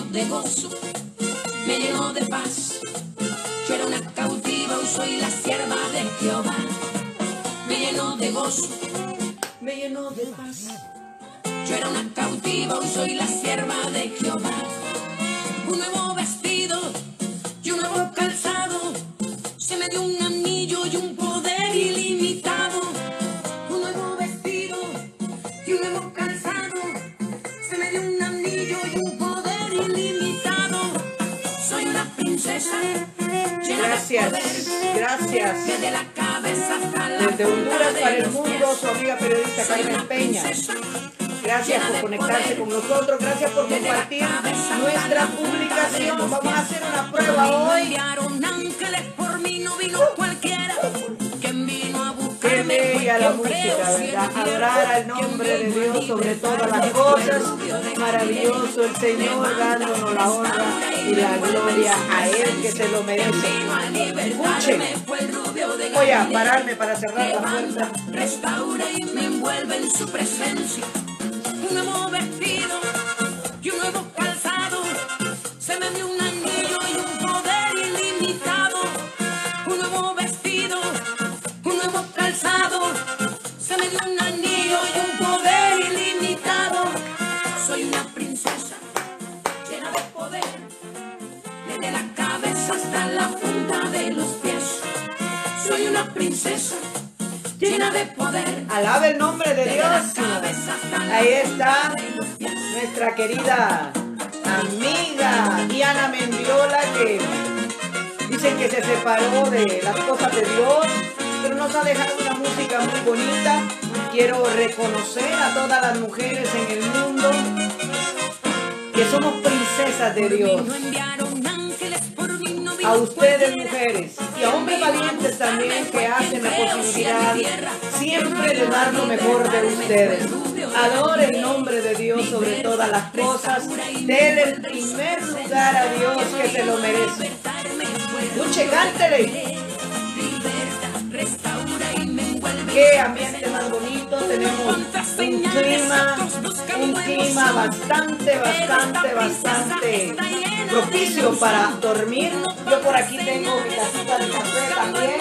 de gozo, me llenó de paz. Yo era una cautiva, hoy soy la sierva de Jehová. Me llenó de gozo, me llenó de paz. Yo era una cautiva, hoy soy la sierva de Jehová. Un nuevo vestido Gracias. Desde Honduras para el mundo, su amiga periodista Carmen Peña. Gracias por conectarse con nosotros, gracias por compartir nuestra publicación. Vamos a hacer una prueba hoy. Bella la música, ¿verdad? y Adorar al nombre de Dios sobre todas las cosas. Maravilloso el Señor, dándonos la honra y la gloria a Él que se lo merece. Escuchen, voy a pararme para cerrar la puerta. Restaura y me envuelve en su presencia. Un nuevo vestido princesa llena de poder. Alabe el nombre de Dios. Ahí está nuestra querida amiga Diana Mendiola que dicen que se separó de las cosas de Dios, pero nos ha dejado una música muy bonita. Quiero reconocer a todas las mujeres en el mundo que somos princesas de Dios. A ustedes mujeres y a hombres valientes también que hacen la posibilidad siempre de dar lo mejor de ustedes. Adore el nombre de Dios sobre todas las cosas. Denle el primer lugar a Dios que se lo merece. Escuche, cántele. Qué ambiente más bonito. Tenemos un clima, un clima bastante, bastante, bastante propicio para dormir. Yo por aquí tengo mi tacita de café también.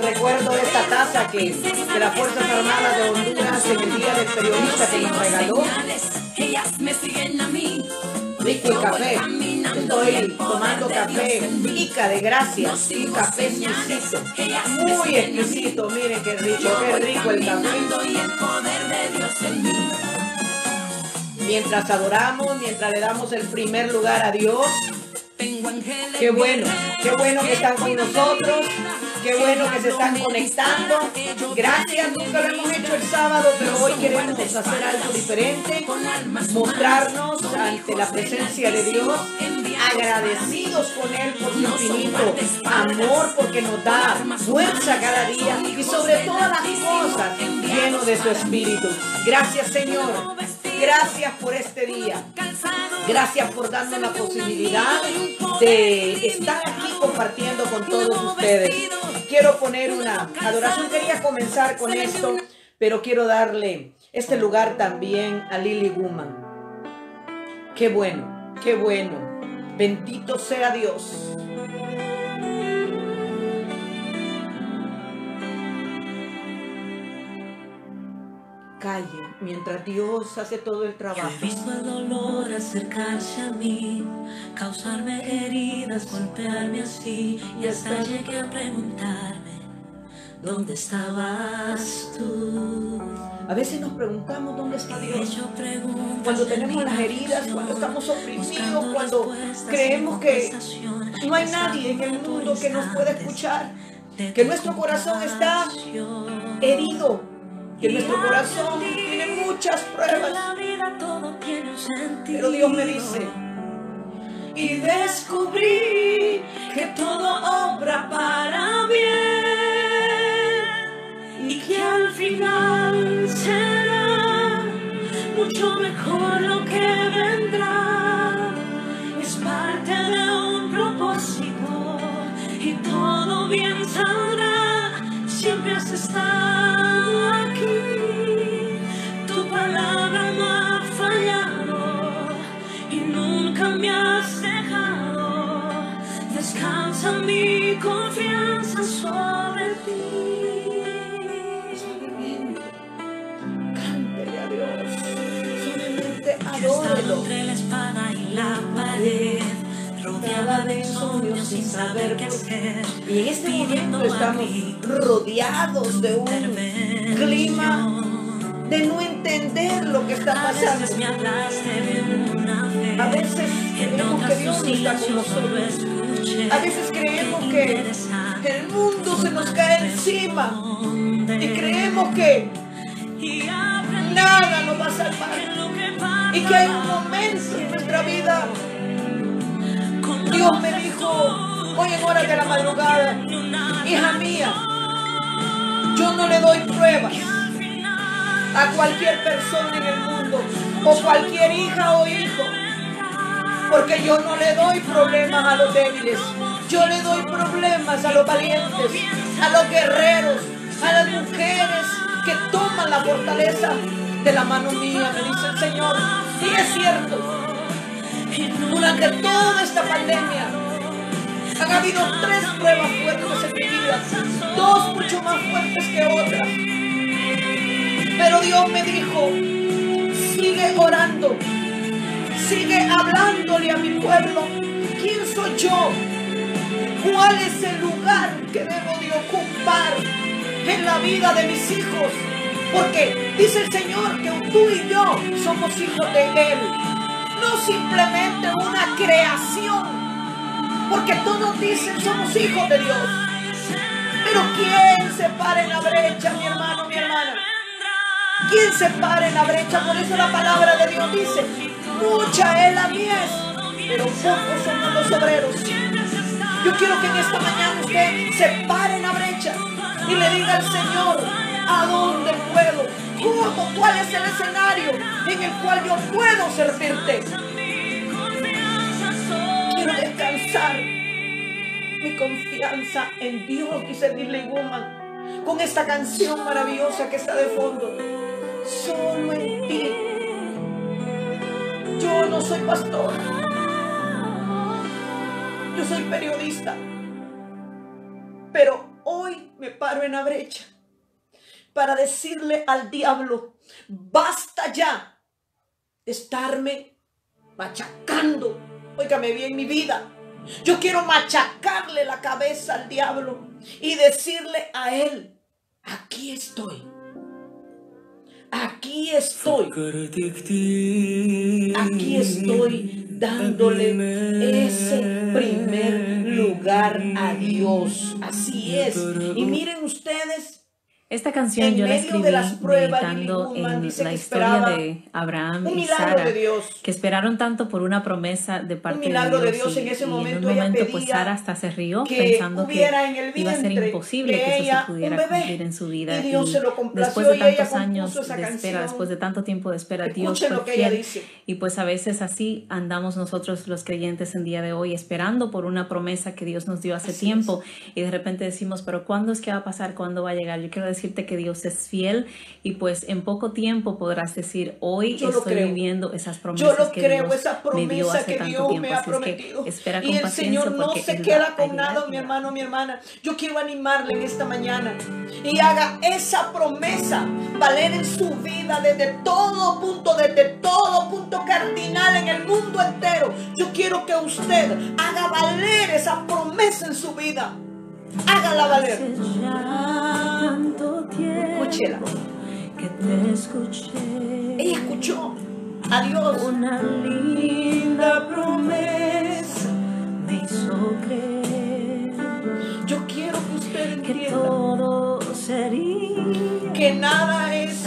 Recuerdo esta taza que de las Fuerzas Armadas de Honduras en el Día del Periodista que nos regaló. El café. Estoy tomando café Ica de gracias. Un café exquisito. Muy exquisito. Miren qué rico, qué rico el café. Mientras adoramos, mientras le damos el primer lugar a Dios. Qué bueno, qué bueno que están con nosotros, qué bueno que se están conectando. Gracias, nunca lo hemos hecho el sábado, pero hoy queremos hacer algo diferente, mostrarnos ante la presencia de Dios, agradecidos con Él por su infinito amor, porque nos da fuerza cada día y sobre todas las cosas lleno de su espíritu. Gracias, Señor. Gracias por este día. Gracias por darnos la posibilidad de estar aquí compartiendo con todos ustedes. Quiero poner una adoración. Quería comenzar con esto, pero quiero darle este lugar también a Lily Woman. Qué bueno, qué bueno. Bendito sea Dios. Calle mientras Dios hace todo el Yo trabajo. he visto el dolor acercarse a mí, causarme heridas, golpearme así, y hasta llegué a preguntarme, ¿dónde estabas tú? A veces nos preguntamos dónde está Dios. Cuando tenemos las heridas, cuando estamos oprimidos, cuando creemos que no hay nadie en el mundo que nos pueda escuchar, que nuestro corazón está compasión. Herido, que nuestro corazón tiene muchas En pruebas. Pero Dios me dice, y descubrí que todo obra para bien y que al final será mucho mejor lo que vendrá. Es parte de un propósito y todo bien saldrá. Siempre has estado sobre ti. Suavemente. Cántele a Dios. Suavemente adórelo. entre la espada y la pared, rodeada de insomnio sin saber qué hacer. Y en este momento estamos rodeados de un clima de no entender lo que está A veces me pasando. hablaste de una fe. A veces creemos que Dios no está con nosotros. A veces creemos que el mundo se nos cae encima y creemos que nada nos va a salvar y que hay un momento en nuestra vida. Dios me dijo hoy en horas de la madrugada, hija mía, yo no le doy pruebas a cualquier persona en el mundo o cualquier hija o hijo. Porque yo no le doy problemas a los débiles. Yo le doy problemas a los valientes, a los guerreros, a las mujeres que toman la fortaleza de la mano mía, me dice el Señor. Y es cierto, durante toda esta pandemia han habido tres pruebas fuertes en mi vida, dos mucho más fuertes que otras. Pero Dios me dijo, sigue orando, sigue hablándole a mi pueblo. ¿Quién soy yo? ¿Cuál es el lugar que debo de ocupar en la vida de mis hijos? Porque dice el Señor que tú y yo somos hijos de Él, no simplemente una creación. Porque todos dicen somos hijos de Dios. Pero ¿quién se para en la brecha, mi hermano, mi hermana? ¿Quién se para en la brecha? Por eso la palabra de Dios dice, mucha es la mies, pero pocos somos los obreros. Yo quiero que en esta mañana usted se pare en la brecha y le diga al Señor, ¿a dónde puedo? ¿Cómo? ¿Cuál es el escenario en el cual yo puedo servirte? Quiero descansar mi confianza en Dios, dice Billy Woman, con esta canción maravillosa que está de fondo. Solo en ti. Yo no soy pastor. Yo soy periodista. Pero hoy me paro en la brecha para decirle al diablo, basta ya de estarme machacando. Óigame bien mi vida. Yo quiero machacarle la cabeza al diablo y decirle a él, aquí estoy. Aquí estoy. Aquí estoy dándole ese primer lugar a Dios. Así es. Y miren ustedes, Esta canción En yo la escribí meditando en la historia de Abraham un y Sara, Dios. que esperaron tanto por una promesa de parte milagro de de Dios. Dios. y, En ese y momento un ella momento pues Sara hasta se rió que pensando que en iba a ser imposible que eso se un pudiera cumplir en su vida. Y Dios se lo después de y tantos años de espera, canción. después de tanto tiempo de espera, Dios Escuchen fue fiel. Y pues a veces así andamos nosotros los creyentes en día de hoy esperando por una promesa que Dios nos dio hace Así tiempo y de repente decimos, pero ¿cuándo es que va a pasar? ¿Cuándo va a llegar? Yo quiero decirte que Dios es fiel y pues en poco tiempo podrás decir, hoy Yo estoy creo. viviendo esas promesas Yo lo que creo, Dios esa me dio promesa hace que tanto Dios tiempo. me ha Así es que prometido. espera con Y el Señor no se queda con nada, mi hermano, mi hermana. Yo quiero animarle en esta mañana y haga esa promesa valer en su vida desde todo punto, desde todo punto cardinal en el mundo entero. Yo quiero que usted haga valer esa promesa en su vida. Hágala valer. Escúchela. que te escuché. Ella escuchó a Dios. Una linda promesa me hizo creer Yo quiero que usted que entienda todo sería que nada es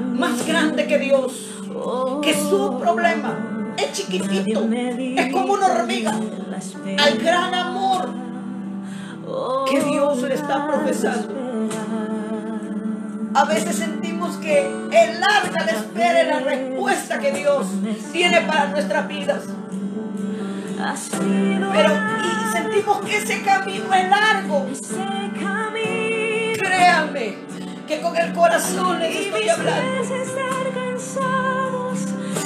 más grande que Dios. Oh, que su problema es chiquitito, es como una hormiga al gran amor Oh, que Dios le está profesando. A veces sentimos que es larga la espera y la respuesta que Dios tiene para nuestras vidas. Pero y sentimos que ese camino es largo. Créanme que con el corazón les estoy hablando.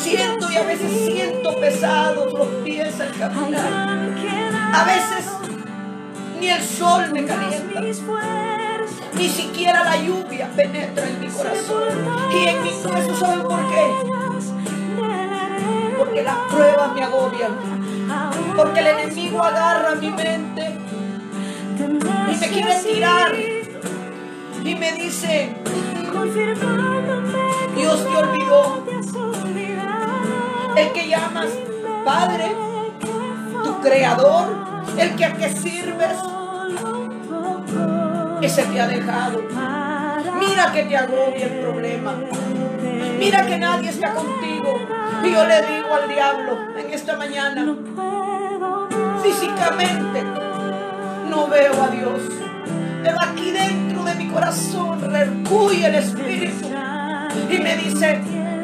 Siento y a veces siento pesados los pies al caminar. A veces ni el sol me calienta. Ni siquiera la lluvia penetra en mi corazón. Y en mi corazón, ¿saben por qué? Porque las pruebas me agobian. Porque el enemigo agarra mi mente y me quiere tirar. Y me dice, Dios te olvidó. El que llamas Padre, tu creador, el que a que sirves, ese te ha dejado. Mira que te agobia el problema. Mira que nadie está contigo. Y yo le digo al diablo en esta mañana, físicamente no veo a Dios. Pero aquí dentro de mi corazón recuye el Espíritu y me dice,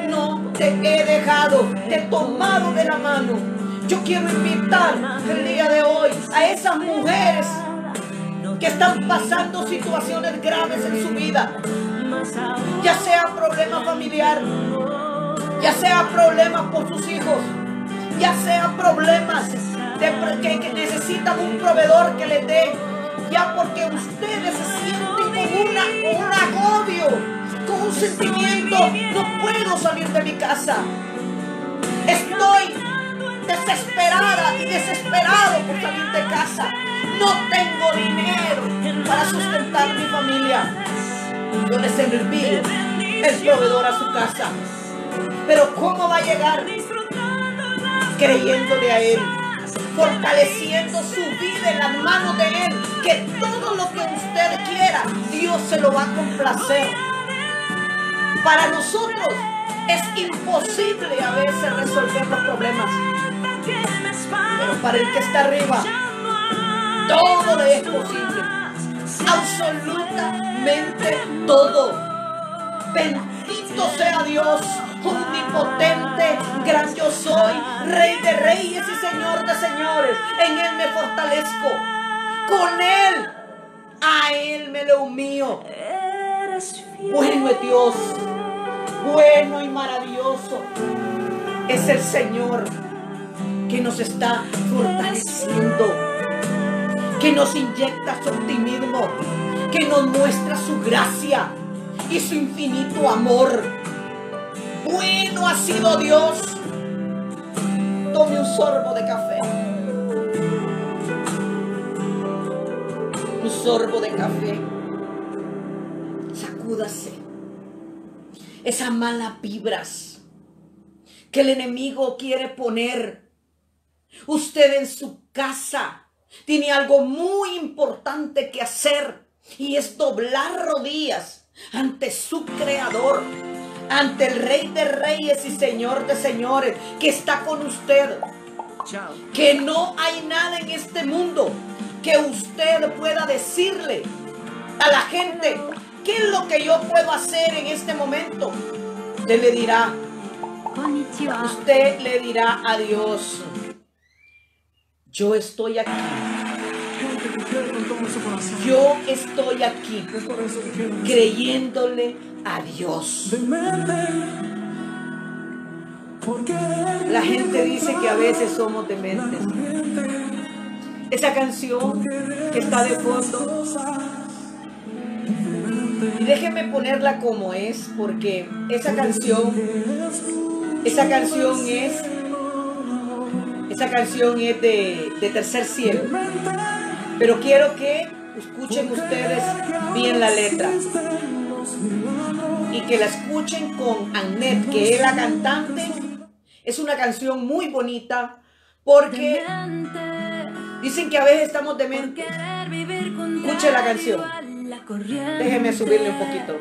no te he dejado, te he tomado de la mano. Yo quiero invitar el día de hoy a esas mujeres que están pasando situaciones graves en su vida, ya sea problema familiar, ya sea problemas por sus hijos, ya sea problemas que, necesitan un proveedor que les dé, ya porque ustedes se sienten con, un agobio, con un sentimiento, no puedo salir de mi casa, desesperada y desesperado por salir de casa. No tengo dinero para sustentar mi familia. Yo les envío el proveedor a su casa. Pero ¿cómo va a llegar? Creyéndole a Él, fortaleciendo su vida en las manos de Él, que todo lo que usted quiera, Dios se lo va a complacer. Para nosotros es imposible a veces resolver los problemas. Pero para el que está arriba, todo le es posible. Absolutamente todo. Bendito sea Dios, omnipotente, gran yo soy, Rey de reyes y Señor de señores. En Él me fortalezco. Con Él, a Él me lo humillo. Bueno es Dios, bueno y maravilloso es el Señor que nos está fortaleciendo, que nos inyecta su optimismo, que nos muestra su gracia y su infinito amor. Bueno ha sido Dios. Tome un sorbo de café. Un sorbo de café. Sacúdase. Esas malas vibras que el enemigo quiere poner Usted en su casa tiene algo muy importante que hacer y es doblar rodillas ante su creador, ante el rey de reyes y señor de señores que está con usted. Que no hay nada en este mundo que usted pueda decirle a la gente, ¿qué es lo que yo puedo hacer en este momento? Usted le dirá, usted le dirá a Dios, yo estoy aquí. Yo estoy aquí creyéndole a Dios. La gente dice que a veces somos dementes. Esa canción que está de fondo. Y déjenme ponerla como es, porque esa canción, esa canción es esa canción es de, Tercer Cielo. Pero quiero que escuchen ustedes bien la letra. Y que la escuchen con Annette, que es la cantante. Es una canción muy bonita porque dicen que a veces estamos dementes. Escuche la canción. Déjeme subirle un poquito.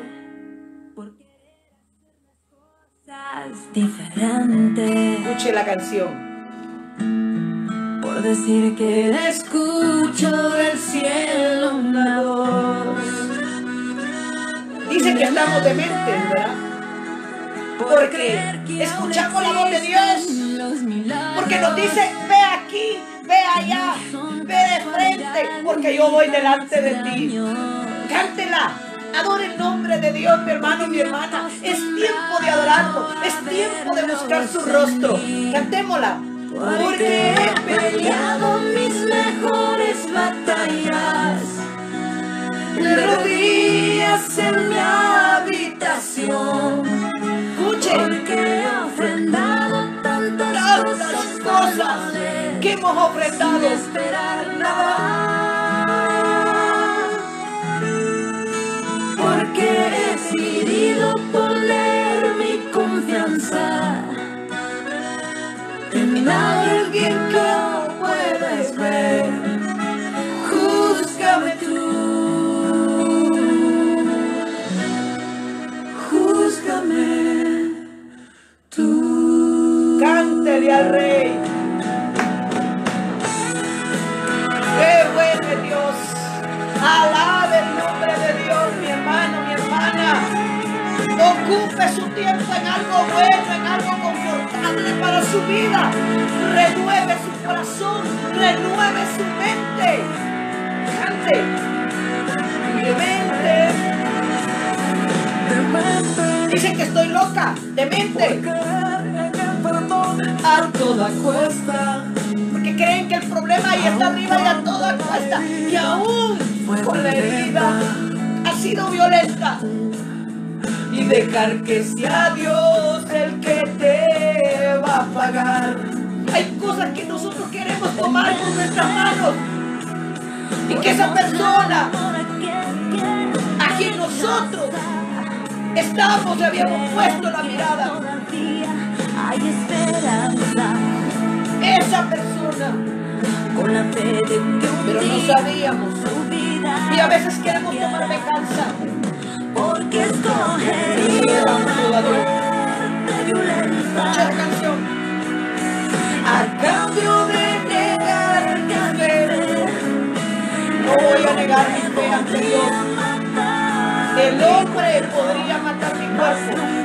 Escuche la canción decir que escucho del cielo una voz. Dicen que estamos dementes, ¿verdad? Porque escuchamos la voz de Dios. Porque nos dice, ve aquí, ve allá, ve de frente, porque yo voy delante de ti. Cántela, Adore el nombre de Dios, mi hermano, mi hermana. Es tiempo de adorarlo. Es tiempo de buscar su rostro. Cantémosla. Porque he peleado mis mejores batallas de rodillas en mi habitación. Escuche. Porque he ofrendado tantas, Tantas cosas que hemos ofrendado. sin esperar nada. En alguien que no puedes ver. Júzgame tú. Júzgame tú. Cántele al rey. Su vida. Renueve su corazón, renueve su mente. Cante. Demente. Dicen que estoy loca, demente. A toda cuesta. Porque creen que el problema ahí está arriba y a toda cuesta. Y aún con la herida ha sido violenta. Y dejar que sea Dios cosas que nosotros queremos tomar con nuestras manos. Y que esa persona a quien nosotros estamos y habíamos puesto la mirada, Todavía hay esperanza esa persona, con la fe de que un pero no sabíamos. su vida Y a veces queremos tomar venganza. porque escogería una muerte violenta. A cambio de negar no voy a negar mi fe ante Dios. El hombre podría matar mi cuerpo,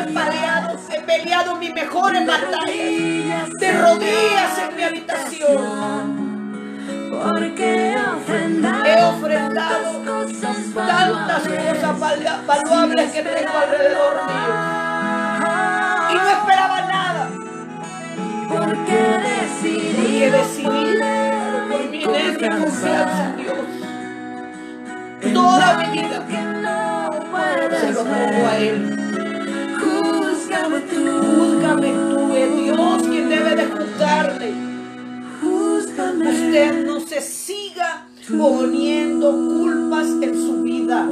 he peleado, he peleado mis mejores batallas de rodillas en mi habitación. porque he ofrendado, tantas cosas val- valuables que tengo alrededor mío. Y no esperaba nada. porque decidí por mi confianza en Dios. Toda mi vida se lo pongo a Él. Júzgame tú, es Dios quien debe de juzgarle. Usted no se siga poniendo culpas en su vida.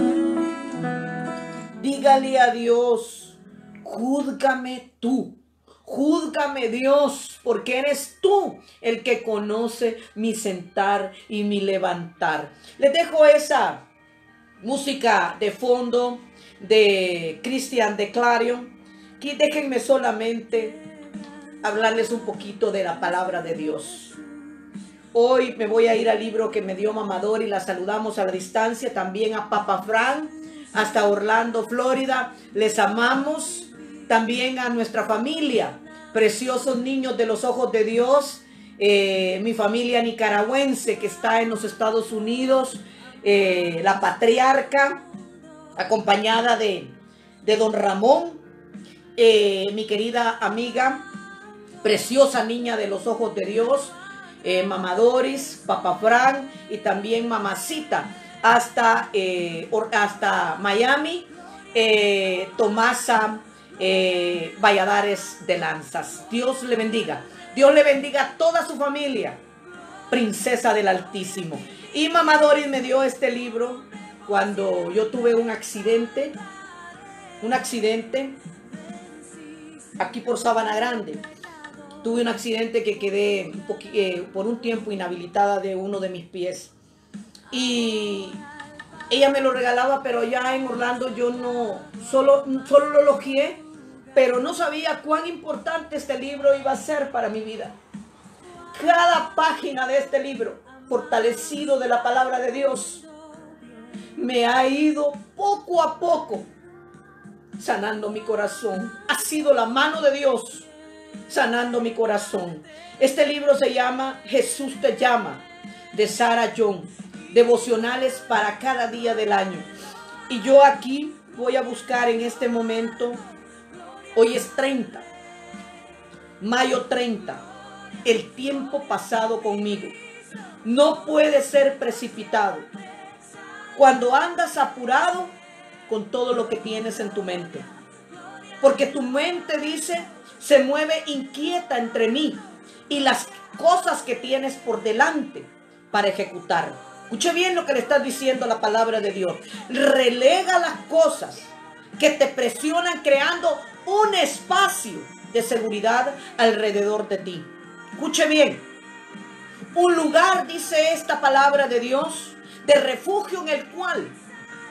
Dígale a Dios, júzgame tú. Júzgame Dios, porque eres tú el que conoce mi sentar y mi levantar. Les dejo esa música de fondo de Christian de Clarion. Aquí déjenme solamente hablarles un poquito de la palabra de Dios. Hoy me voy a ir al libro que me dio Mamador y la saludamos a la distancia. También a Papa Fran, hasta Orlando, Florida. Les amamos. También a nuestra familia, preciosos niños de los ojos de Dios. eh, mi familia nicaragüense que está en los Estados Unidos. eh, la patriarca, acompañada de, de don Ramón. Eh, mi querida amiga, preciosa niña de los ojos de Dios, eh, Mamá Doris, Papá Fran y también Mamacita, hasta, eh, hasta Miami, eh, Tomasa Valladares de Lanzas. Dios le bendiga. Dios le bendiga a toda su familia, princesa del Altísimo. Y Mamá Doris me dio este libro cuando yo tuve un accidente, un accidente aquí por Sabana Grande. Tuve un accidente que quedé eh, por un tiempo inhabilitada de uno de mis pies. Y ella me lo regalaba, pero ya en Orlando yo no, solo, solo lo elogié, pero no sabía cuán importante este libro iba a ser para mi vida. Cada página de este libro, fortalecido de la palabra de Dios, me ha ido poco a poco sanando mi corazón. Ha sido la mano de Dios sanando mi corazón. Este libro se llama Jesús te llama, de Sarah Young. Devocionales para cada día del año. Y yo aquí voy a buscar en este momento, hoy es 30, mayo 30, el tiempo pasado conmigo. No puede ser precipitado. Cuando andas apurado con todo lo que tienes en tu mente. Porque tu mente dice, se mueve inquieta entre mí y las cosas que tienes por delante para ejecutar. Escuche bien lo que le está diciendo la palabra de Dios. Relega las cosas que te presionan creando un espacio de seguridad alrededor de ti. Escuche bien. Un lugar, dice esta palabra de Dios, de refugio en el cual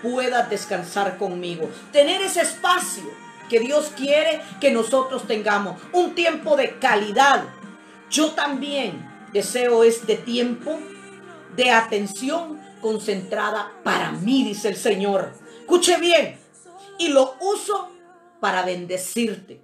puedas descansar conmigo. Tener ese espacio que Dios quiere que nosotros tengamos. Un tiempo de calidad. Yo también deseo este tiempo de atención concentrada para mí, dice el Señor. Escuche bien. Y lo uso para bendecirte,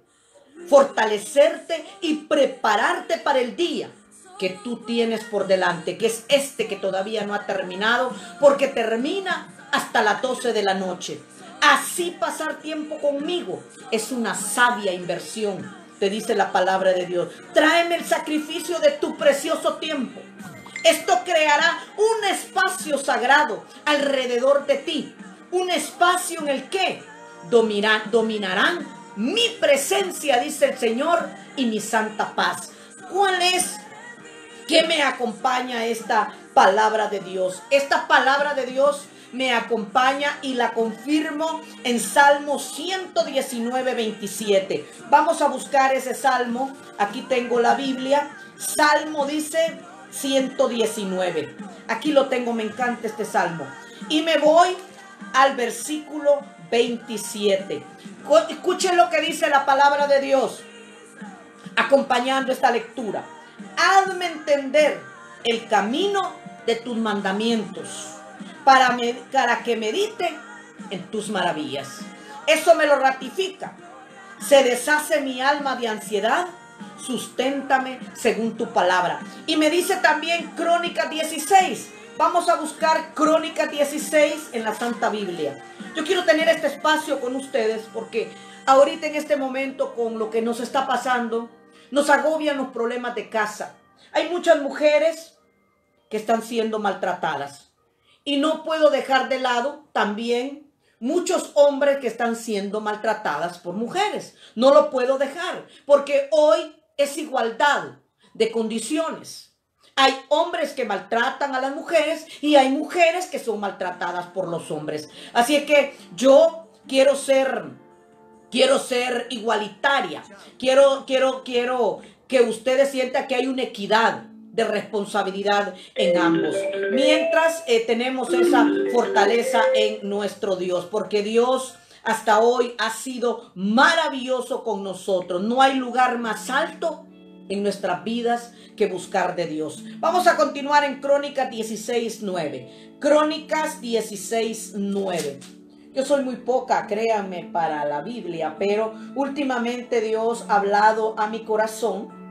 fortalecerte y prepararte para el día que tú tienes por delante, que es este que todavía no ha terminado, porque termina hasta las 12 de la noche. Así pasar tiempo conmigo es una sabia inversión, te dice la palabra de Dios. Tráeme el sacrificio de tu precioso tiempo. Esto creará un espacio sagrado alrededor de ti. Un espacio en el que dominarán mi presencia, dice el Señor, y mi santa paz. ¿Cuál es? ¿Qué me acompaña esta palabra de Dios? Esta palabra de Dios me acompaña y la confirmo en Salmo 119, 27. Vamos a buscar ese salmo. Aquí tengo la Biblia. Salmo dice 119. Aquí lo tengo, me encanta este salmo. Y me voy al versículo 27. Escuchen lo que dice la palabra de Dios acompañando esta lectura. Hazme entender el camino de tus mandamientos para, que medite en tus maravillas. Eso me lo ratifica. Se deshace mi alma de ansiedad. Susténtame según tu palabra. Y me dice también Crónica 16. Vamos a buscar Crónica 16 en la Santa Biblia. Yo quiero tener este espacio con ustedes porque ahorita en este momento con lo que nos está pasando, nos agobian los problemas de casa. Hay muchas mujeres que están siendo maltratadas. Y no puedo dejar de lado también muchos hombres que están siendo maltratadas por mujeres. No lo puedo dejar porque hoy es igualdad de condiciones. Hay hombres que maltratan a las mujeres y hay mujeres que son maltratadas por los hombres. Así es que yo quiero ser quiero ser igualitaria. Quiero quiero quiero que ustedes sientan que hay una equidad de responsabilidad en ambos. Mientras eh, tenemos esa fortaleza en nuestro Dios, porque Dios hasta hoy ha sido maravilloso con nosotros. No hay lugar más alto en nuestras vidas que buscar de Dios. Vamos a continuar en Crónicas 16.9. Crónicas 16.9. Yo soy muy poca, créanme, para la Biblia, pero últimamente Dios ha hablado a mi corazón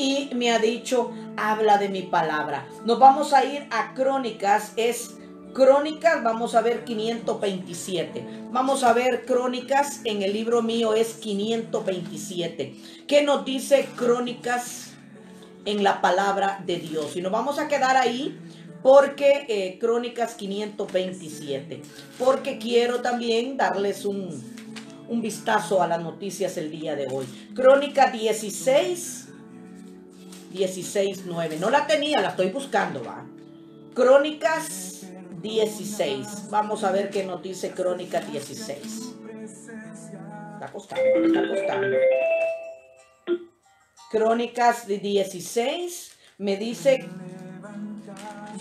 y me ha dicho, habla de mi palabra. Nos vamos a ir a Crónicas, es Crónicas, vamos a ver 527. Vamos a ver Crónicas, en el libro mío es 527. ¿Qué nos dice Crónicas en la palabra de Dios? Y nos vamos a quedar ahí porque eh, Crónicas 527. Porque quiero también darles un, un vistazo a las noticias el día de hoy. Crónica 16 16.9. No la tenía, la estoy buscando, va. Crónicas 16. Vamos a ver qué nos dice Crónicas 16. Está costando, está costando. Crónicas de 16 me dice,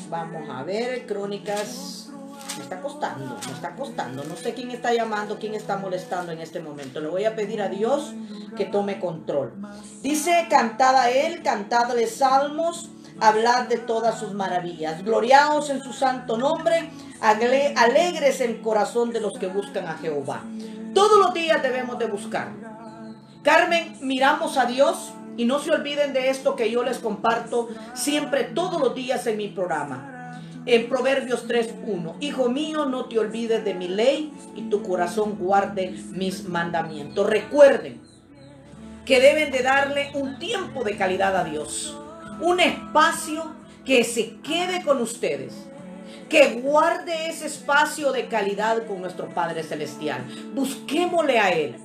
vamos a ver, Crónicas, me está costando, me está costando. No sé quién está llamando, quién está molestando en este momento. Le voy a pedir a Dios que tome control. Dice, cantad a Él, cantadle salmos, hablad de todas sus maravillas. Gloriaos en su santo nombre, ale- alegres el corazón de los que buscan a Jehová. Todos los días debemos de buscar. Carmen, miramos a Dios y no se olviden de esto que yo les comparto siempre todos los días en mi programa. En Proverbios 3.1, Hijo mío, no te olvides de mi ley y tu corazón guarde mis mandamientos. Recuerden que deben de darle un tiempo de calidad a Dios, un espacio que se quede con ustedes, que guarde ese espacio de calidad con nuestro Padre Celestial. Busquémosle a Él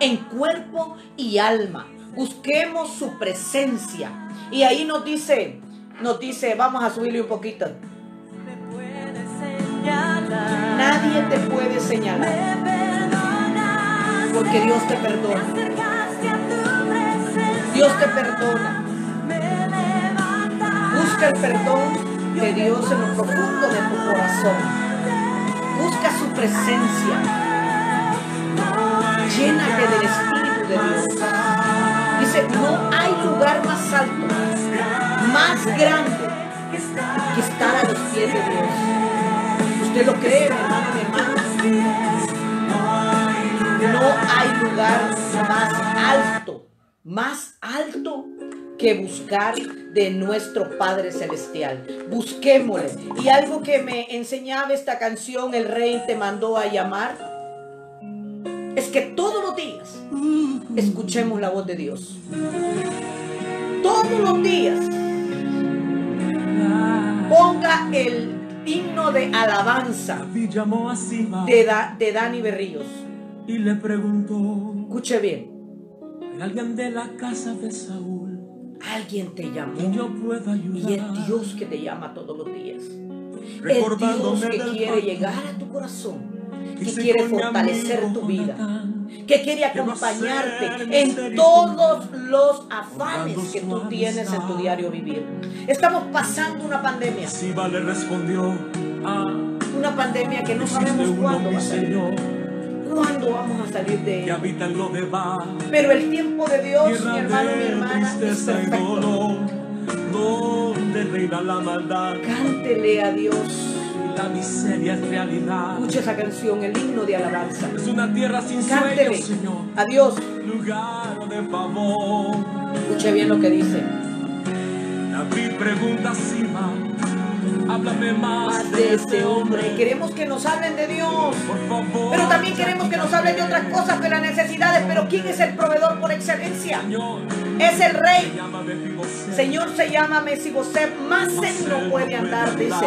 en cuerpo y alma. Busquemos su presencia. Y ahí nos dice, nos dice, vamos a subirle un poquito. Nadie te puede señalar. Porque Dios te perdona. Dios te perdona. Busca el perdón de Dios en lo profundo de tu corazón. Busca su presencia. Llénate del Espíritu de Dios. Dice, no hay lugar más alto, más grande que estar a los pies de Dios. ¿Usted lo cree, hermano, mi hermana? No hay lugar más alto, más alto que buscar de nuestro Padre Celestial. Busquémosle. Y algo que me enseñaba esta canción, El Rey te mandó a llamar, es que todos los días escuchemos la voz de Dios. Todos los días ponga el himno de alabanza de, Da- de Dani Berríos. y le preguntó, Escuche bien, ¿hay alguien de la casa de Saúl alguien te llamó yo pueda ayudar? y es Dios que te llama todos los días. Es Dios que quiere llegar a tu corazón, que quiere fortalecer tu vida. Que quiere acompañarte en todos los afanes que tú tienes en tu diario vivir. Estamos pasando una pandemia, le respondió, una pandemia que no sabemos cuándo va a salir, cuándo vamos a salir de ella. Pero el tiempo de Dios, mi hermano, mi hermana, es perfecto. Cántele a Dios. La miseria es realidad. Escucha esa canción, el himno de alabanza. Es una tierra sin sueños, Señor, a Dios. lugar de favor. Escuche bien lo que dice. David pregunta Siba, háblame más Más de este hombre. Queremos que nos hablen de Dios. Por favor. Pero también queremos que nos hablen de otras cosas, de las necesidades. Pero ¿quién es el proveedor por excelencia? Señor, Es el rey. Señor se llama Mesiboset, más él no puede andar, dice.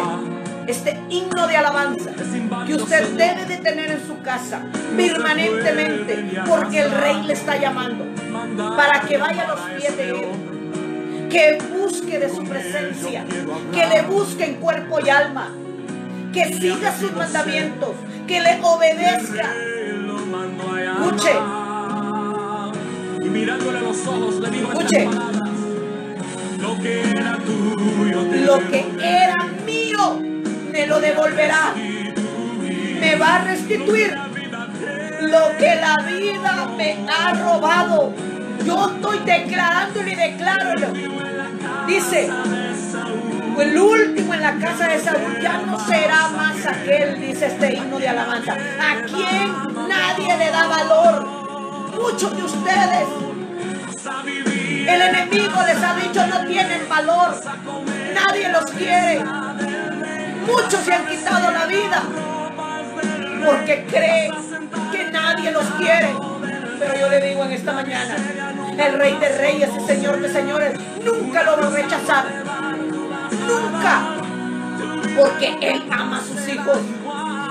Este himno de alabanza que usted debe de tener en su casa permanentemente, porque el rey le está llamando para que vaya a los pies de él, que busque de su presencia, que le busque en cuerpo y alma, que siga sus mandamientos, que le obedezca. Escuche. Y mirándole a los ojos le digo Escuche. Lo que era tuyo Lo que era lo devolverá, me va a restituir lo que la vida me ha robado. Yo estoy declarándolo y decláralo. Dice, el último en la casa de Saúl ya no será más aquel, dice este himno de alabanza, a quien nadie le da valor. Muchos de ustedes, el enemigo les ha dicho no tienen valor, nadie los quiere. Muchos se han quitado la vida porque creen que nadie los quiere. Pero yo le digo en esta mañana, el rey de reyes y señor de señores nunca lo va a rechazar. Nunca. Porque él ama a sus hijos.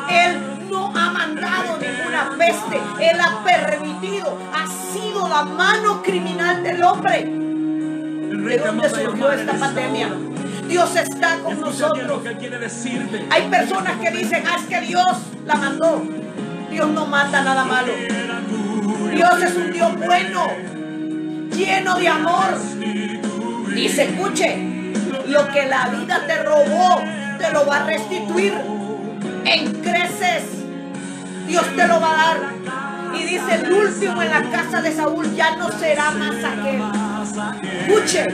Él no ha mandado ninguna peste. Él ha permitido. Ha sido la mano criminal del hombre. ¿De dónde surgió esta pandemia? Dios está con nosotros. lo que quiere decirte. Hay personas que dicen, ah, es que Dios la mandó. Dios no manda nada malo. Dios es un Dios bueno. lleno de amor. Dice, escuche, lo que la vida te robó, te lo va a restituir. En creces, Dios te lo va a dar. Y dice, el último en la casa de Saúl ya no será más aquel. Escuche,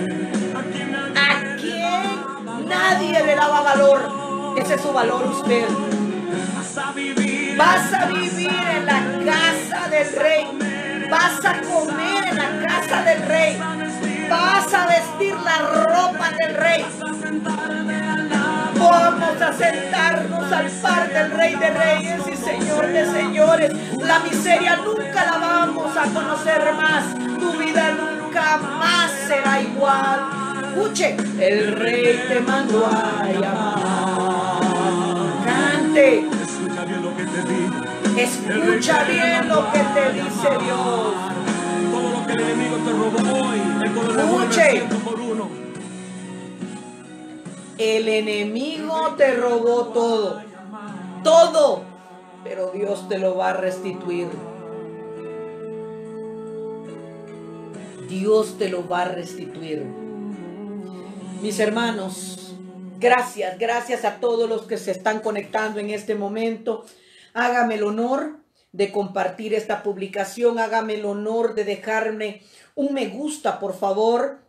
nadie le daba valor, ese es su valor usted. Vas a vivir en la casa del rey. Vas a comer en la casa del rey. Vas a vestir la ropa del rey. Vamos a sentarnos al par del rey de reyes y señor de señores. La miseria nunca la vamos a conocer más. Tu vida nunca más será igual. Escuche, el rey te mandó a llamar. Cante. Escucha bien lo que te digo. Escucha bien lo que te dice Dios. Todo lo que el enemigo te robó hoy, el Escuche. por uno. El enemigo te robó todo. Todo. Pero Dios te lo va a restituir. Dios te lo va a restituir. Mis hermanos, gracias, gracias a todos los que se están conectando en este momento. Hágame el honor de compartir esta publicación, hágame el honor de dejarme un me gusta, por favor.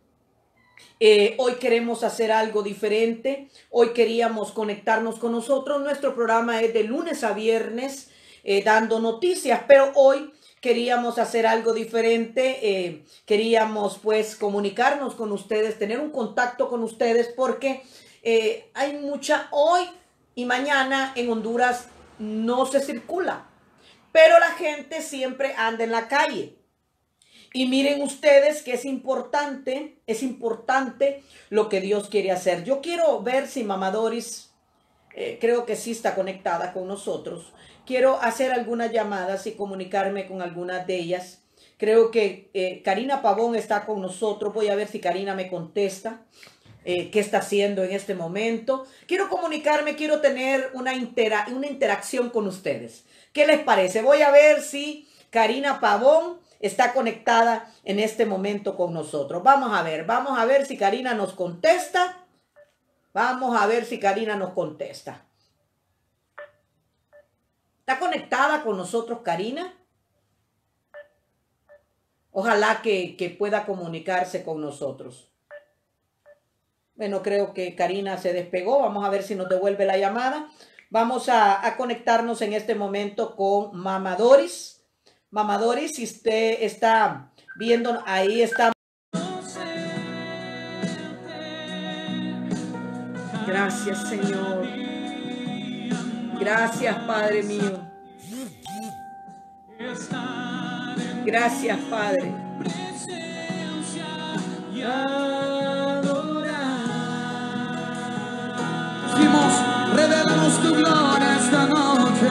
Eh, hoy queremos hacer algo diferente. Hoy queríamos conectarnos con nosotros. Nuestro programa es de lunes a viernes eh, dando noticias, pero hoy queríamos hacer algo diferente. eh, queríamos pues comunicarnos con ustedes, tener un contacto con ustedes porque eh, hay mucha hoy y mañana en Honduras no se circula, pero la gente siempre anda en la calle. Y miren ustedes que es importante, es importante lo que Dios quiere hacer. Yo quiero ver si Mamá Doris, eh, creo que sí está conectada con nosotros. Quiero hacer algunas llamadas y comunicarme con algunas de ellas. Creo que eh, Karina Pavón está con nosotros. Voy a ver si Karina me contesta. eh, qué está haciendo en este momento. Quiero comunicarme, quiero tener una, intera- una interacción con ustedes. ¿Qué les parece? Voy a ver si Karina Pavón está conectada en este momento con nosotros. Vamos a ver, vamos a ver si Karina nos contesta. Vamos a ver si Karina nos contesta. ¿Está conectada con nosotros Karina? Ojalá que, pueda comunicarse con nosotros. Bueno, creo que Karina se despegó. Vamos a ver si nos devuelve la llamada. Vamos a, conectarnos en este momento con Mama Doris. Mama Doris, si usted está viendo, ahí está. Gracias, Señor. Gracias, Padre mío. Gracias, Padre. Decimos, revelanos tu gloria esta noche.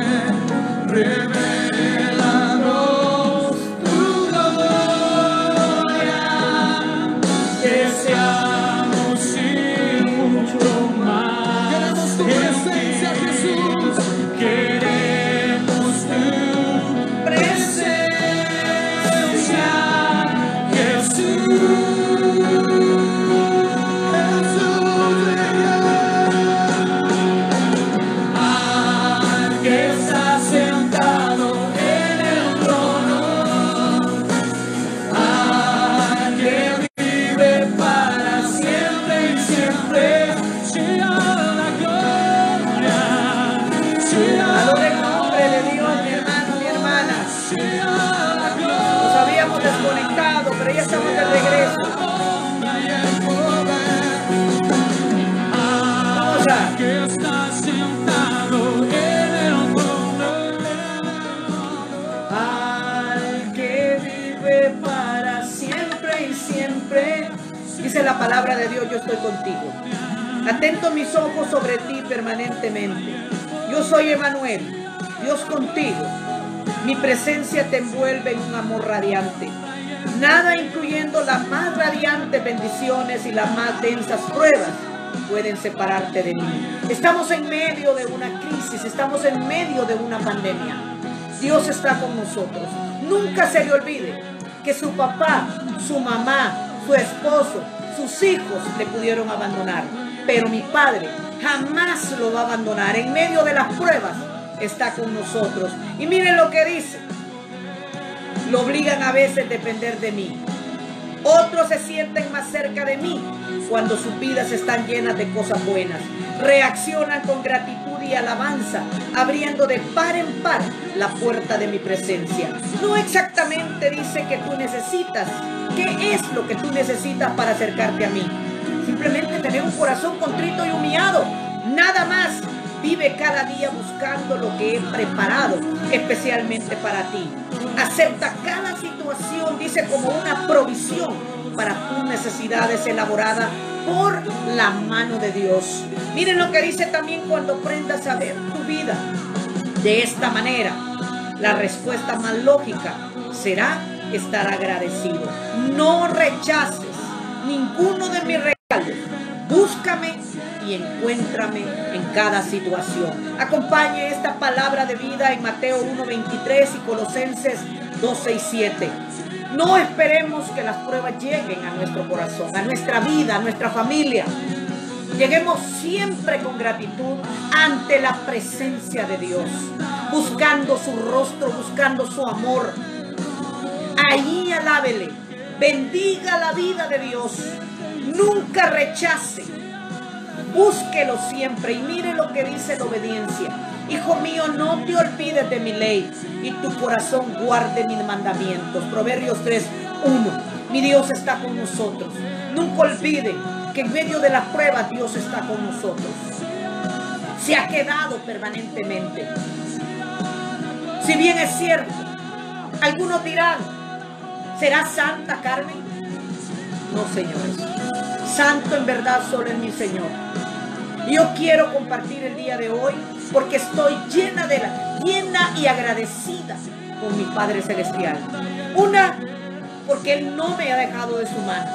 Palabra de Dios, yo estoy contigo. Atento mis ojos sobre ti permanentemente. Yo soy Emanuel, Dios contigo. Mi presencia te envuelve en un amor radiante. Nada incluyendo las más radiantes bendiciones y las más densas pruebas pueden separarte de mí. Estamos en medio de una crisis, estamos en medio de una pandemia. Dios está con nosotros. Nunca se le olvide que su papá, su mamá, su esposo, sus hijos le pudieron abandonar. Pero mi Padre jamás lo va a abandonar. En medio de las pruebas está con nosotros. Y miren lo que dice. Lo obligan a veces a depender de mí. Otros se sienten más cerca de mí cuando sus vidas están llenas de cosas buenas. Reaccionan con gratitud y alabanza, abriendo de par en par la puerta de mi presencia. No exactamente dice que tú necesitas. ¿Qué es lo que tú necesitas para acercarte a mí? Simplemente tener un corazón contrito y humillado. Nada más. Vive cada día buscando lo que he preparado especialmente para ti. Acepta cada situación, dice, como una provisión para tus necesidades elaborada por la mano de Dios. Miren lo que dice también cuando aprendas a ver tu vida de esta manera. La respuesta más lógica será estar agradecido. No rechaces ninguno de mis regalos. Búscame y encuéntrame en cada situación. Acompañe esta palabra de vida en Mateo 1.23 y Colosenses 2.6.7. No esperemos que las pruebas lleguen a nuestro corazón, a nuestra vida, a nuestra familia. Lleguemos siempre con gratitud ante la presencia de Dios, buscando su rostro, buscando su amor. Ahí alábele, bendiga la vida de Dios, nunca rechace, búsquelo siempre y mire lo que dice la obediencia. Hijo mío, no te olvides de mi ley y tu corazón guarde mis mandamientos. Proverbios 3, 1. Mi Dios está con nosotros. Nunca olvide que en medio de las pruebas Dios está con nosotros. Se ha quedado permanentemente. Si bien es cierto, algunos dirán, ¿será santa Carmen? No, señores. Santo en verdad solo es mi Señor. Yo quiero compartir el día de hoy porque estoy llena de la, llena y agradecida con mi Padre Celestial. Una, porque Él no me ha dejado de su mano.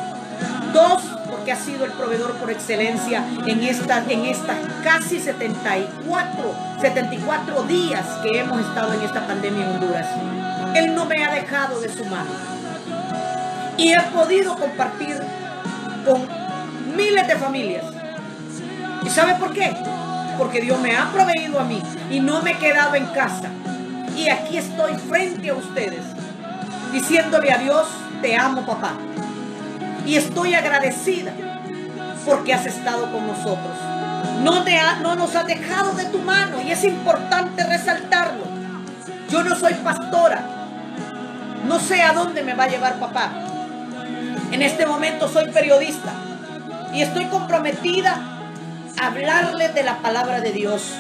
Dos, porque ha sido el proveedor por excelencia en estas en estas casi 74, 74 días que hemos estado en esta pandemia en Honduras. Él no me ha dejado de su mano. Y he podido compartir con miles de familias. ¿Y sabe por qué? Porque Dios me ha proveído a mí y no me he quedado en casa. Y aquí estoy frente a ustedes, diciéndole a Dios, te amo papá. Y estoy agradecida porque has estado con nosotros. No, te ha- no nos has dejado de tu mano y es importante resaltarlo. Yo no soy pastora. No sé a dónde me va a llevar papá. En este momento soy periodista y estoy comprometida hablarles de la palabra de Dios,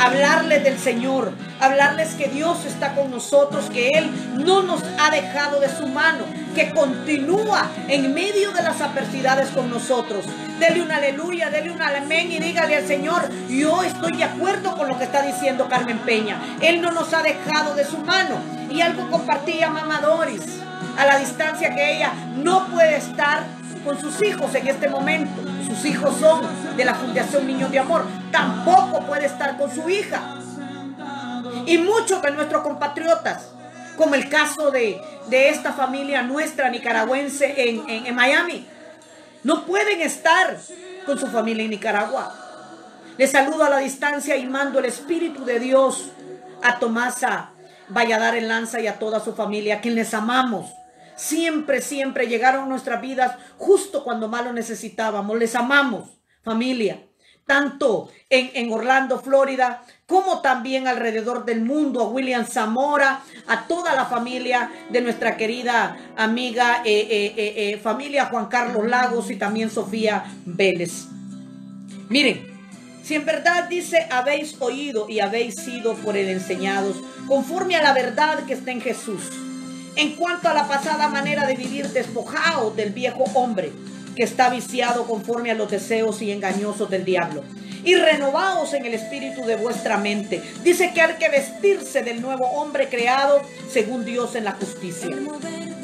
hablarles del Señor, hablarles que Dios está con nosotros, que Él no nos ha dejado de su mano, que continúa en medio de las adversidades con nosotros. Dele un aleluya, dele un amén y dígale al Señor, yo estoy de acuerdo con lo que está diciendo Carmen Peña. Él no nos ha dejado de su mano. Y algo compartía Mamá Doris a la distancia que ella no puede estar con sus hijos en este momento. Sus hijos son de la Fundación Niños de Amor. Tampoco puede estar con su hija. Y muchos de nuestros compatriotas, como el caso de, de esta familia nuestra nicaragüense en, en- Miami, no pueden estar con su familia en Nicaragua. Les saludo a la distancia y mando el Espíritu de Dios a Tomasa Valladar en Lanza y a toda su familia, a quien les amamos. Siempre, siempre llegaron nuestras vidas justo cuando más lo necesitábamos. Les amamos, familia. Tanto en, en Orlando, Florida, como también alrededor del mundo, a William Zamora, a toda la familia de nuestra querida amiga, eh, eh, eh, familia Juan Carlos Lagos y también Sofía Vélez. Miren, si en verdad dice habéis oído y habéis sido por él enseñados, conforme a la verdad que está en Jesús. En cuanto a la pasada manera de vivir despojados del viejo hombre que está viciado conforme a los deseos y engañosos del diablo. Y renovados en el espíritu de vuestra mente. Dice que hay que vestirse del nuevo hombre creado según Dios en la justicia.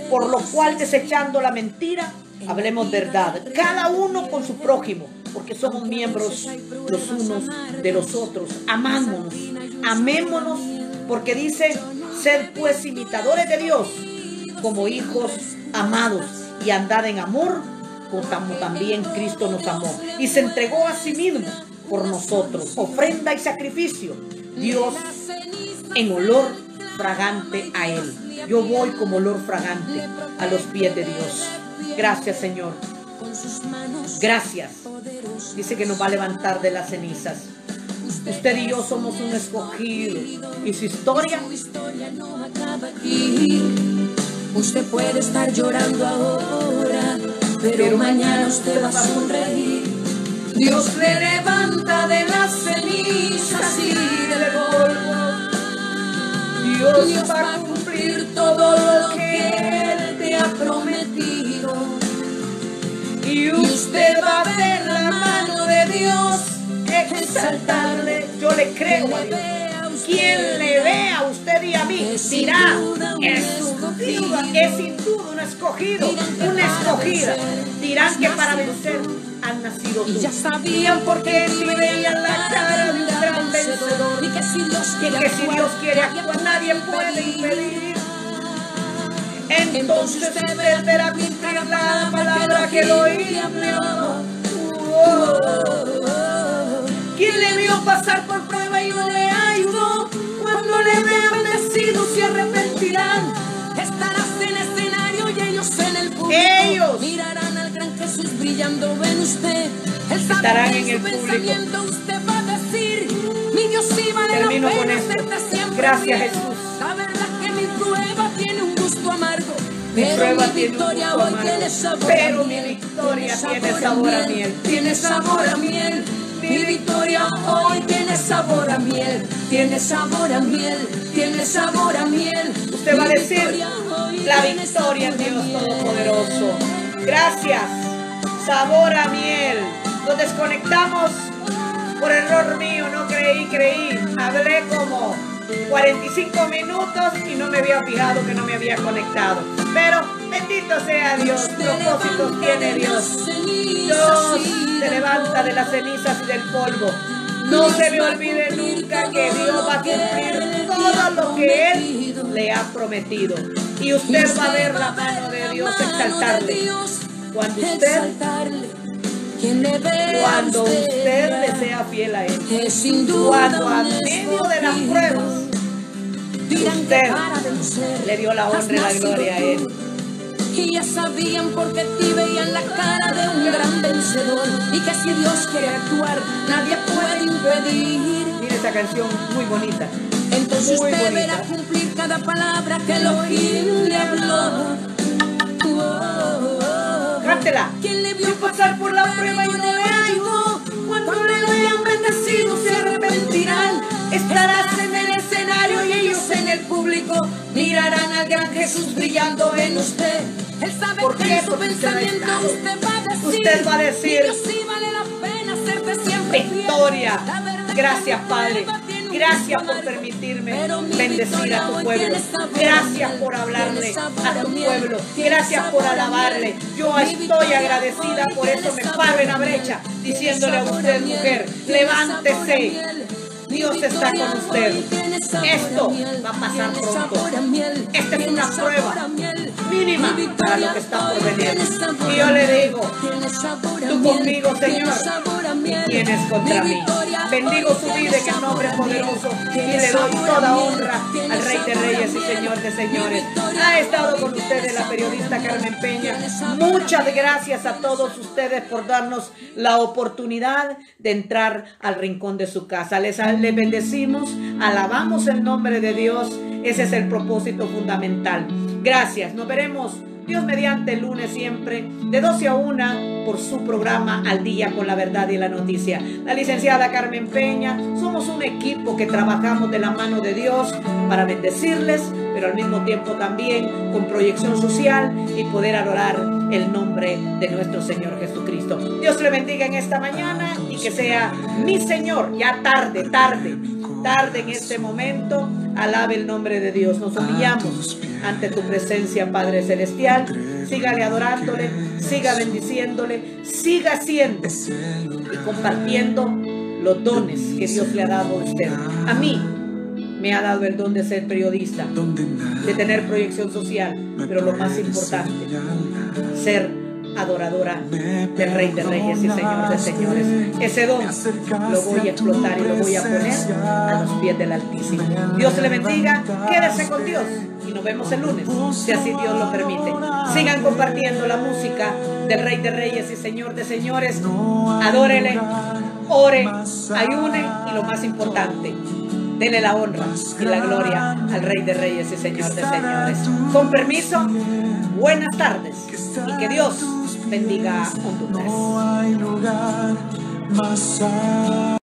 Por lo cual desechando la mentira, hablemos verdad. Cada uno con su prójimo, porque somos miembros los unos de los otros. Amámonos, amémonos, porque dice, sed pues imitadores de Dios como hijos amados y andad en amor, como también Cristo nos amó y se entregó a sí mismo por nosotros, ofrenda y sacrificio. Dios en olor fragante a Él. Yo voy como olor fragante a los pies de Dios. Gracias Señor. Gracias. Dice que nos va a levantar de las cenizas. Usted y yo somos un escogido. Y su historia no acaba aquí. Usted puede estar llorando ahora, pero, mañana usted va a sonreír. Dios le levanta de las cenizas y del polvo. Dios va a cumplir todo lo que Él te ha prometido. Y usted va a ver la mano de Dios exaltarle. yo le creo a Dios. Quien le vea a usted y a mí dirá, es, es sin duda un escogido, una escogida. Dirán que para vencer han nacido tú. Y ya sabían por qué si veían la cara de un gran vencedor. Y que si Dios quiere que si Dios quiere actuar, nadie puede impedir. Entonces usted verá cumplir la palabra que lo hizo. ¿Quién le vio pasar por prueba y no le ayudó? Cuando le vean vencido se arrepentirán. Estarás en escenario y ellos en el público. Ellos mirarán al gran Jesús brillando en usted. Él sabe Estarán en el público. usted va a decir, mi Dios sí vale Termino la con pena esto. Gracias. Jesús. La verdad que mi prueba tiene un gusto amargo. Mi prueba mi tiene un victoria gusto hoy amargo, tiene sabor pero a mi victoria tiene sabor a miel. Tiene sabor a miel. Mi victoria hoy tiene sabor a miel. Tiene sabor a miel. Tiene sabor a miel. Usted va a decir la victoria en Dios. Todopoderoso. Gracias. Sabor a miel. Nos desconectamos por error mío. No creí, creí. Hablé como 45 minutos y no me había fijado que no me había conectado. Pero bendito sea Dios. Propósitos tiene Dios. Dios se levanta de las cenizas y del polvo. No se me olvide nunca que Dios va a cumplir todo lo que Él le ha prometido. Y usted va a ver la mano de Dios exaltarle. Cuando usted, cuando usted le sea fiel a Él. Cuando a medio de las pruebas usted le dio la honra y la gloria a. Él. Y ya sabían porque te veían la vencedor y que si Dios quiere actuar nadie puede impedir. Mire esa canción muy bonita. Entonces Muy usted bonita. verá cumplir cada palabra que Elohim le habló. Oh, oh, oh. Cántela. ¿Quién le vio pasar por la prueba y no le. Cuando le vean bendecido se arrepentirán. Estarás en el escenario y ellos en el público mirarán al gran Jesús brillando en usted. Él sabe ¿Por que qué? en su pensamiento usted va a decir. Usted va a decir, "Dios sí vale la pena hacerte siempre fiel". Victoria. Gracias, Padre. Gracias por permitirme bendecir a tu pueblo. Gracias por hablarle a tu pueblo. Gracias por alabarle. Yo estoy agradecida, por eso me paro en la brecha diciéndole a usted, mujer, levántese. Dios está con usted. Esto va a pasar pronto. Esta es una prueba. Mínima para lo que está por venir. Y yo le digo, tú conmigo, Señor. sabor a miel. ¿Quién es contra mí? Bendigo su vida en el nombre poderoso y le doy toda honra al Rey de Reyes y. Señor de Señores. Ha estado con ustedes la periodista Carmen Peña. Muchas gracias a todos ustedes por darnos la oportunidad de entrar al rincón de su casa. Les, les bendecimos, alabamos el nombre de Dios. Ese es el propósito fundamental. Gracias. Nos veremos Dios mediante el lunes siempre, de 12 a 1 por su programa Al Día con la Verdad y la Noticia. La licenciada Carmen Peña, somos un equipo que trabajamos de la mano de Dios para bendecirles, pero al mismo tiempo también con proyección social y poder adorar el nombre de nuestro Señor Jesucristo. Dios le bendiga en esta mañana y que sea mi Señor, ya tarde, tarde, tarde en este momento. Alabe el nombre de Dios. Nos humillamos ante tu presencia, Padre Celestial. Sígale adorándole, siga bendiciéndole, siga haciendo y compartiendo los dones que Dios le ha dado a usted. A mí me ha dado el don de ser periodista, de tener proyección social, pero lo más importante, ser adoradora del Rey de Reyes y Señor de Señores. Ese don lo voy a explotar y lo voy a poner a los pies del Altísimo. Dios le bendiga, quédese con Dios y nos vemos el lunes, si así Dios lo permite. Sigan compartiendo la música del Rey de Reyes y Señor de Señores. Adórele, ore, ayune y lo más importante, Dele la honra y la gloria al Rey de Reyes y Señor de Señores. Con permiso, buenas tardes y que Dios bendiga a Honduras. No hay lugar más.